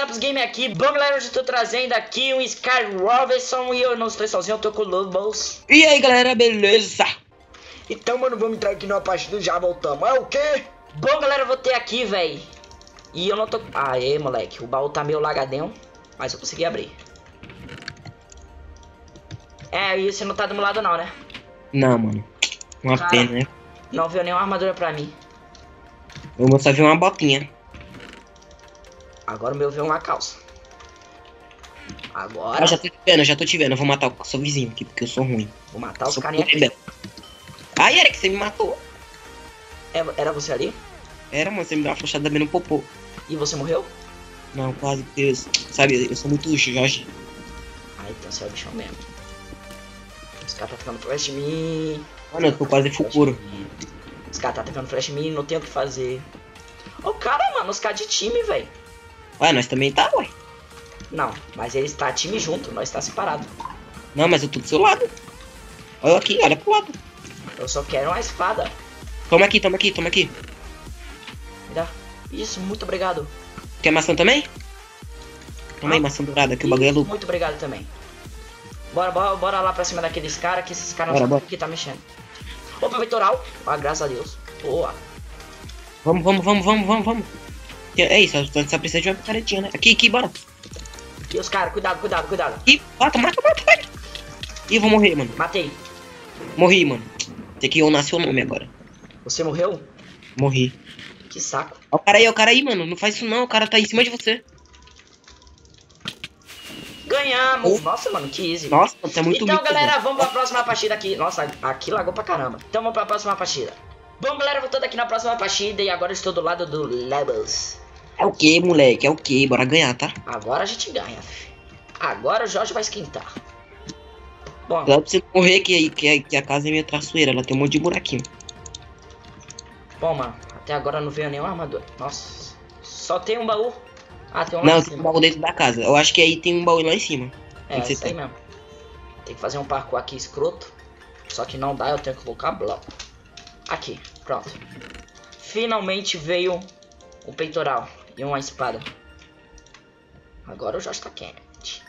Zaps Game aqui. Bom, galera, hoje eu tô trazendo aqui um Sky Robinson e eu não estou sozinho, eu tô com o Lobos. E aí, galera, beleza? Então, mano, vamos entrar aqui numa partida já voltamos. É o quê? Bom, galera, eu vou ter aqui, velho. E eu não tô... Aê, moleque, o baú tá meio lagadão, mas eu consegui abrir. É, e você não tá do meu lado não, né? Não, mano. Uma Cara. pena, né? Não viu nenhuma armadura pra mim. Eu vou só ver uma botinha. Agora o meu veio uma calça. Agora Ah, já tô te vendo, já tô te vendo. Eu vou matar o seu vizinho aqui, porque eu sou ruim. vou matar os carinha aqui. Ai, Eric, você me matou. É- Era você ali? Era, mano, você me deu uma flechada bem no popô. E você morreu? Não, quase, porque, sabe, eu sou muito Jorge. Ah, então você é o bichão mesmo. Os caras tá tentando flash em mim. Mano, eu tô quase futuro. Os caras tá tentando flash em mim, não tem o que fazer. Ô, cara, mano, os caras de time, velho. Ué, nós também tá, ué. Não, mas eles tá time junto, nós tá separado. Não, mas eu tô do seu lado. Olha aqui, olha pro lado. Eu só quero uma espada. Toma aqui, toma aqui, toma aqui. Me dá. Isso, muito obrigado. Quer maçã também? Toma aí, maçã dourada, que o bagulho é louco. Muito obrigado também. Bora, bora, bora lá pra cima daqueles caras, que esses caras não sabem que tá mexendo. Opa, peitoral. Ah, graças a Deus. Boa. Vamos, vamos, vamos, vamos, vamos, vamos. É isso, só, precisa de uma picaretinha, né? Aqui, aqui, bora. E os caras, cuidado, cuidado, cuidado. Ih, mata, mata, mata, mata. Ih, eu vou morrer, mano. Matei. Morri, mano. Tem que honrar seu nome agora. Você morreu? Morri. Que saco. Ó, o cara aí, ó, o cara aí, mano. Não faz isso não, o cara tá em cima de você. Ganhamos. Nossa, mano, que easy. Nossa, é muito então, galera, mano. vamos pra próxima partida aqui. Nossa, aqui lagou pra caramba. Então vamos pra próxima partida. Bom, galera, voltando aqui na próxima partida e agora eu estou do lado do Levels. É o que, moleque? É o que? Bora ganhar, tá? Agora a gente ganha. Agora o Jorge vai esquentar. Bom, Dá pra você não morrer que, que, que a casa é meio traçoeira, ela tem um monte de buraquinho. bom, mano, até agora não veio nenhum armador. Nossa, só tem um baú. Ah, tem um Não, em tem um baú dentro da casa. Eu acho que aí tem um baú lá em cima. É, isso aí tá? mesmo. Tem que fazer um parkour aqui escroto. Só que não dá, eu tenho que colocar bloco. Aqui, pronto. Finalmente veio o peitoral e uma espada. Agora o Jorge tá quente.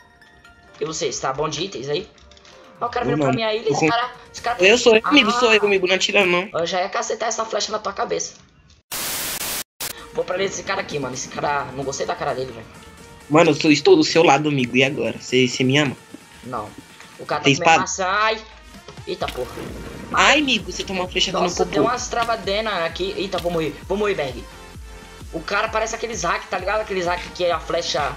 E você, está bom de itens aí? Ó, o cara vindo pra minha ilha, esse cara... Esse cara... Eu sou eu, amigo, Ah. sou eu, amigo. Não atira não. Eu já ia cacetar essa flecha na tua cabeça. Vou pra esse cara aqui, mano. Esse cara... Não gostei da cara dele, velho. Mano, eu estou do seu lado, amigo. E agora? Você você me ama? Não. O cara tá Tem com espada? maçã. Ai. Eita porra. Ai, amigo, você tomou uma flechada no Nossa, deu umas travadenas aqui. Eita, vou morrer. Vou morrer, Bang. O cara parece aqueles hack, tá ligado? Aqueles hack que a flecha...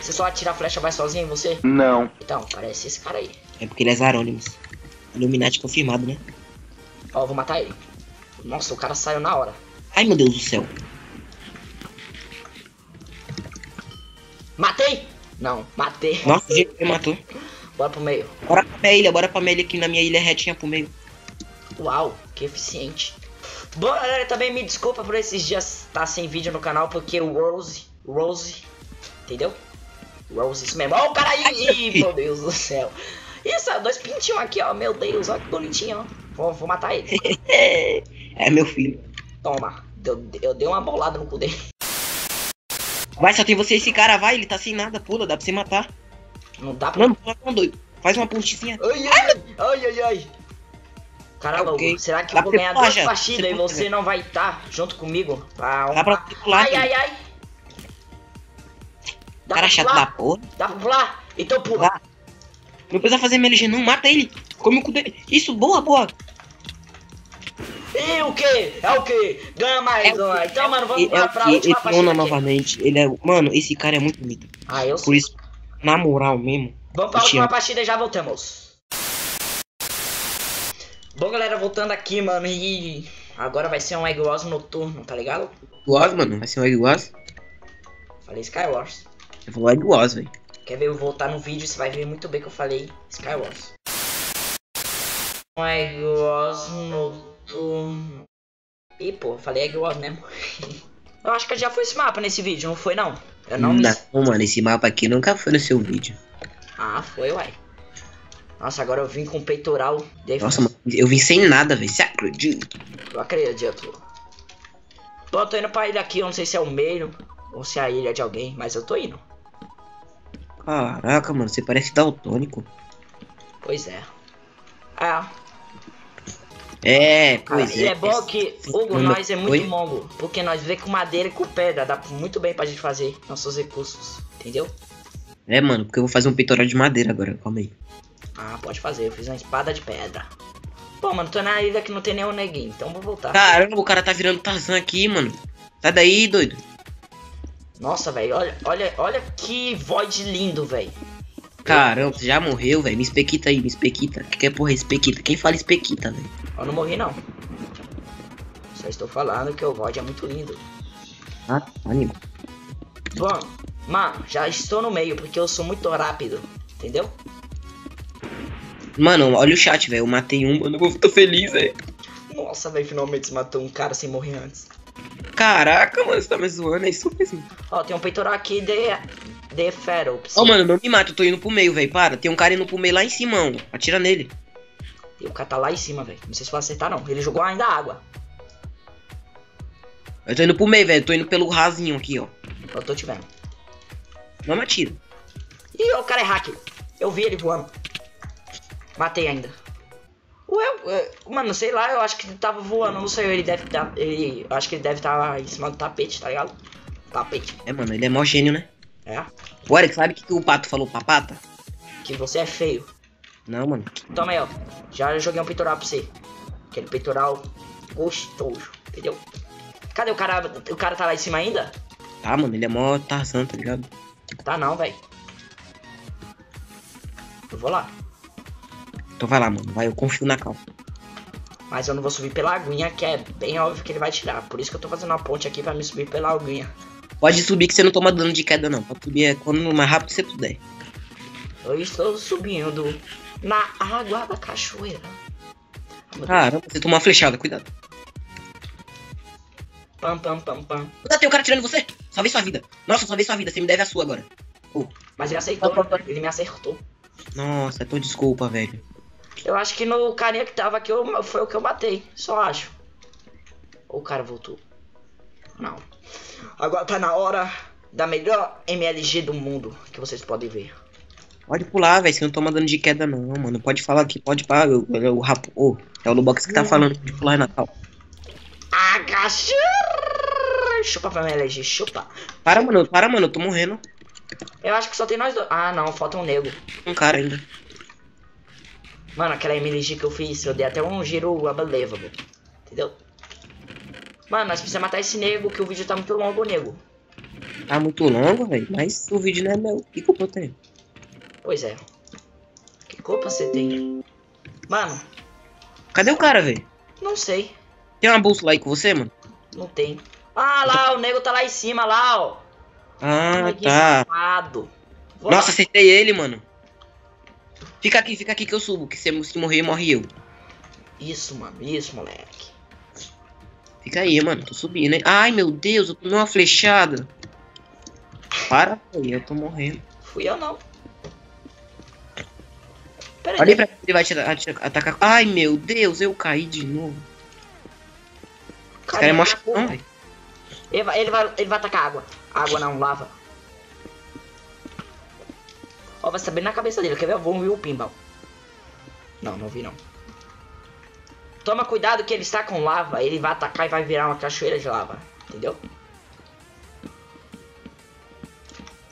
Você só atira a flecha vai sozinho em você? Não. Então, parece esse cara aí. É porque ele é Zarônimos. Illuminati confirmado, né? Ó, vou matar ele. Nossa, o cara saiu na hora. Ai, meu Deus do céu. Matei! Não, matei. Nossa, o jeito que me matou. Bora pro meio. Bora pra minha ilha, bora pra minha ilha, que na minha ilha é retinha pro meio. Uau, que eficiente. Bom, galera, também me desculpa por esses dias estar sem vídeo no canal, porque o Rose, Rose, entendeu? Rose, isso mesmo. Ó, o cara aí, Ih, meu Deus do céu. Isso, dois pintinhos aqui, ó, meu Deus, olha que bonitinho, ó. Vou, vou matar ele. É meu filho. Toma, eu, eu dei uma bolada no cu dele. Vai, só tem você esse cara, vai, ele tá sem nada, pula, dá pra você matar. Não dá pra... Mano, pula com doido. Faz uma pontezinha. Ai, ai, ai, ai, ai. Caramba, É será que Dá eu vou ganhar duas partidas e Você não vai estar junto comigo? Pra Dá pra pular, Ai, ai, ai. Dá Cara chato da porra. Dá pra pular? Então pula. Dá. Não precisa fazer MLG não, mata ele. Come o cu dele. Isso, boa, boa. E o que? É o que? Ganha mais É uma. Então, mano, vamos É pra, pra última esse partida novamente. Ele é. Mano, esse cara é muito bonito. Ah, eu Por sei. isso, na moral mesmo. Vamos pra última partida e já voltamos. Bom, galera, voltando aqui, mano, e... Agora vai ser um Egg Wars noturno, tá ligado? Wars, mano. Vai ser um Egg Wars. Falei Skywars. Eu vou Egg Wars, velho. Quer ver eu voltar no vídeo, você vai ver muito bem que eu falei Skywars. Um Egg Wars noturno. Ih, pô, falei Egg Wars mesmo. eu acho que já foi esse mapa nesse vídeo, não foi não? Eu não me... Não, mano, esse mapa aqui nunca foi no seu vídeo. Ah, foi, uai. Nossa, agora eu vim com peitoral. Nossa, mano, eu vim sem nada, velho. Você acredita? Eu acredito. Bom, eu tô indo pra ilha aqui, eu não sei se é o meio ou se é a ilha de alguém, mas eu tô indo. Caraca, mano, você parece daltônico. Pois é. É, É, cara, pois e é. é bom que, Hugo, nós é muito Oi? mongo. Porque nós vê com madeira e com pedra. Dá muito bem pra gente fazer nossos recursos. Entendeu? É, mano, porque eu vou fazer um peitoral de madeira agora, calma aí. Ah, pode fazer. Eu fiz uma espada de pedra. Pô, mano, tô na ilha que não tem nenhum neguinho. Então vou voltar. Caramba, o cara tá virando Tarzan aqui, mano. Sai daí, doido. Nossa, velho. Olha, olha, olha que void lindo, velho. Caramba, você já morreu, velho. Me espequita aí, me espequita. Que que é porra espequita? Quem fala espequita, velho? Eu não morri, não. Só estou falando que o void é muito lindo. Ah, amigo. Bom, mano, já estou no meio porque eu sou muito rápido. Entendeu? Mano, olha o chat, velho. Eu matei um, mano. Eu tô feliz, velho. Nossa, velho, finalmente matou um cara sem morrer antes. Caraca, mano, você tá me zoando, é isso mesmo. Ó, tem um peitoral aqui de. de ferro. Ô, mano, não me mata, eu tô indo pro meio, velho. Para, tem um cara indo pro meio lá em cima, mano. Atira nele. E o cara tá lá em cima, velho. Não sei se vai acertar, não. Ele jogou ainda água. Eu tô indo pro meio, velho. Eu tô indo pelo rasinho aqui, ó. Eu tô te vendo. Não me atira. Ih, o cara é hacker. Eu vi ele voando. Matei ainda. Ué, ué, mano, sei lá, eu acho que ele tava voando, não sei, ele deve estar. Ele. Eu acho que ele deve estar em cima do tapete, tá ligado? Tapete. É, mano, ele é mó gênio, né? É. O Eric, sabe o que, que o pato falou pra pata? Que você é feio. Não, mano. Toma aí, ó. Já joguei um peitoral pra você. Aquele peitoral gostoso, entendeu? Cadê o cara? O cara tá lá em cima ainda? Tá, mano, ele é mó Tarzan, tá ligado? Tá não, velho. Eu vou lá. Então vai lá, mano. Vai, eu confio na calma. Mas eu não vou subir pela aguinha, que é bem óbvio que ele vai tirar. Por isso que eu tô fazendo uma ponte aqui pra me subir pela aguinha. Pode subir que você não toma dano de queda, não. Pode subir é quando mais rápido você puder. Eu estou subindo na água da cachoeira. Caramba, você tomou uma flechada, cuidado. Pam, pam, pam, pam. Cuidado, tem um cara tirando você. Salvei sua vida. Nossa, salvei sua vida. Você me deve a sua agora. Mas ele aceitou, ele me acertou. Nossa, então desculpa, velho. Eu acho que no carinha que tava aqui eu- foi o que eu matei. Só acho. O cara voltou. Não. Agora tá na hora da melhor MLG do mundo que vocês podem ver. Pode pular, velho. Você não toma dano de queda, não, mano. Pode falar aqui, pode parar. O, o, rapo. Ô, é o Lubox que tá falando. Pode pular, Natal. Agacha! Chupa pra MLG, chupa. Para, mano. Para, mano. Eu tô morrendo. Eu acho que só tem nós dois. Ah, não, falta um nego. Um cara ainda. Mano, aquela MLG que eu fiz, eu dei até um giro unbelievable. Entendeu? Mano, nós precisamos matar esse nego, que o vídeo tá muito longo, nego. Tá muito longo, velho. Mas o vídeo não é meu. Que culpa eu tenho? Pois é. Que culpa você tem? Mano, Cadê o cara, velho? não sei. Tem uma bússola aí com você, mano? Não tem. Ah, lá, o nego tá lá em cima, lá, ó. Ah, tá. Nossa, acertei ele, mano. Fica aqui, fica aqui que eu subo. Que se, se morrer, morre eu. Isso, mano, isso, moleque. Fica aí, mano. Tô subindo, hein? Ai, meu Deus, eu tomei uma flechada. Para aí, eu tô morrendo. Fui eu não. Pera. Olha aí pra ele vai atirar- atacar. Ai, meu Deus, eu caí de novo. Esse cara é mó velho. Ele vai, ele, vai, ele vai atacar água. Água não, lava. Ó, vai saber na cabeça dele. Quer ver? Vamos ver o pinball. Não, não vi não. Toma cuidado que ele está com lava. Ele vai atacar e vai virar uma cachoeira de lava. Entendeu?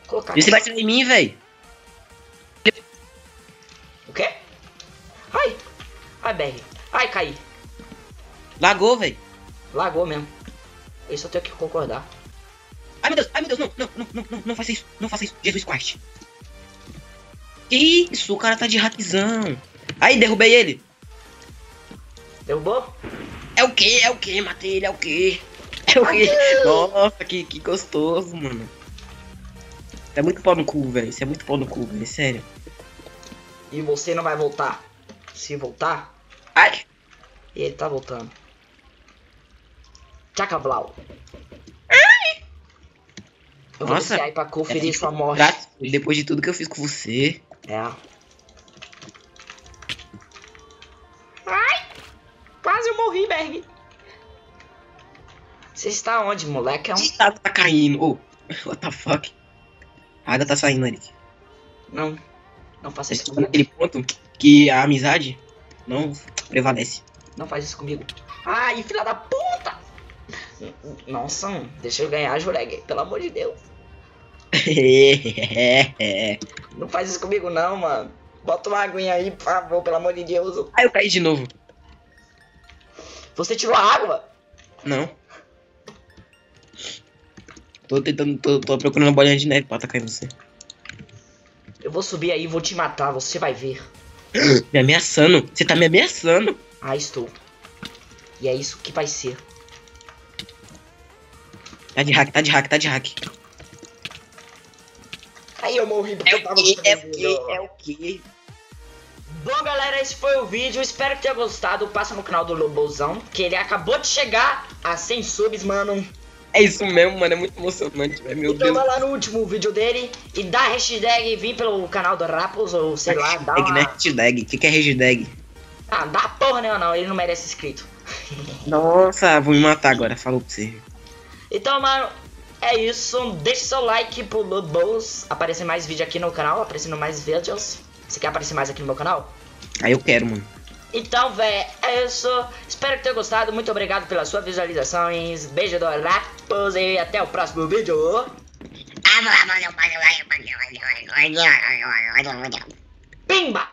Colocar E você vai atirar em mim, velho? O quê? Ai! Ai, BR. Ai, caí. Lagou, velho. Lagou mesmo. Eu tenho que concordar. Ai, meu Deus, ai, meu Deus, não, não, não, não, não, não faça isso, não faça isso. Jesus Christ. Que isso, o cara tá de hackzão. Aí, derrubei ele. Derrubou? É o quê? É o quê? Matei ele, é o quê? É o quê? Nossa, que, que gostoso, mano. É muito pau no cu, velho. Isso é muito pau no cu, velho. Sério. E você não vai voltar. Se voltar, Ai! ele tá voltando. Tchacablau. Eu vou Nossa. aí pra conferir É, sua morte. Grato, depois de tudo que eu fiz com você. É. Ai! Quase eu morri, Berg. Você está onde, moleque? É um... Água tá caindo. Oh, what the fuck? A água tá saindo, Eric. Não. Não faça isso comigo. aquele ponto que a amizade não prevalece. Não faz isso comigo. Ai, filha da puta! Nossa, deixa eu ganhar, Jureg. Pelo amor de Deus. Não faz isso comigo não, mano. Bota uma aguinha aí, por favor, pelo amor de Deus. Aí eu caí de novo. Você tirou a água? Não. Tô tentando, tô, tô procurando bolinha de neve pra atacar em você. Eu vou subir aí e vou te matar, você vai ver. Me ameaçando. Você tá me ameaçando. Ah, estou. E é isso que vai ser. Tá de hack, tá de hack, tá de hack. Aí eu morri porque É eu o tava que? É o que? vídeo. É o que? Bom, galera, esse foi o vídeo. Espero que tenha gostado. Passa no canal do Lobozão, que ele acabou de chegar a 100 subs, mano. É isso mesmo, mano. É muito emocionante, velho. Meu Então Deus. vai lá no último vídeo dele e dá hashtag vir pelo canal do Rapos, ou sei lá, dá Hashtag, né? uma... Hashtag. O que, que é hashtag? Ah, dá porra nenhuma não, ele não merece inscrito. Nossa, vou me matar agora. Falou pra você. Então, mano, é isso. Deixe seu like pro Lobos aparecer mais vídeo aqui no canal, aparecendo mais vídeos. Você quer aparecer mais aqui no meu canal? Aí eu quero, mano. Então, véi, é isso. Espero que tenha gostado. Muito obrigado pelas suas visualizações. Beijo do Rapos e até o próximo vídeo. Pimba!